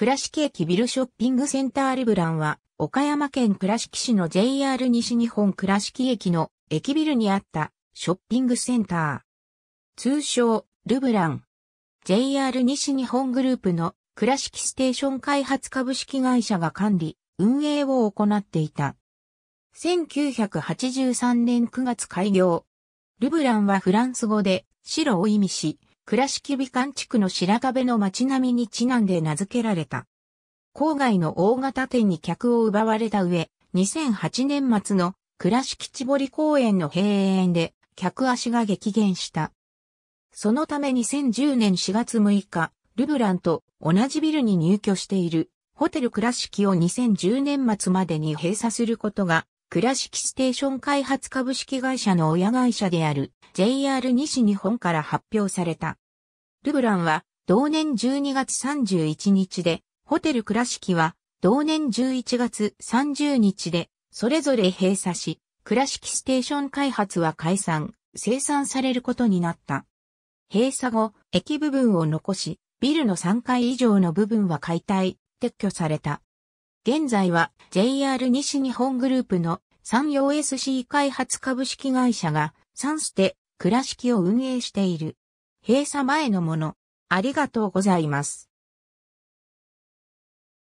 倉敷駅ビルショッピングセンタールブランは、岡山県倉敷市の JR 西日本倉敷駅の駅ビルにあったショッピングセンター。通称、ルブラン。JR 西日本グループの倉敷ステーション開発株式会社が管理、運営を行っていた。1983年9月開業。ルブランはフランス語で白を意味し、倉敷美観地区の白壁の街並みにちなんで名付けられた。郊外の大型店に客を奪われた上、2008年末の倉敷千堀公園の閉園で客足が激減した。そのため2010年4月6日、ルブランと同じビルに入居しているホテル倉敷を2010年末までに閉鎖することが倉敷ステーション開発株式会社の親会社である JR 西日本から発表された。ルブランは同年12月31日で、ホテル倉敷は同年11月30日で、それぞれ閉鎖し、倉敷ステーション開発は解散、生産されることになった。閉鎖後、駅部分を残し、ビルの3階以上の部分は解体、撤去された。現在は JR 西日本グループの山陽 SC 開発株式会社がサンステ倉敷を運営している。閉鎖前のもの。ありがとうございます。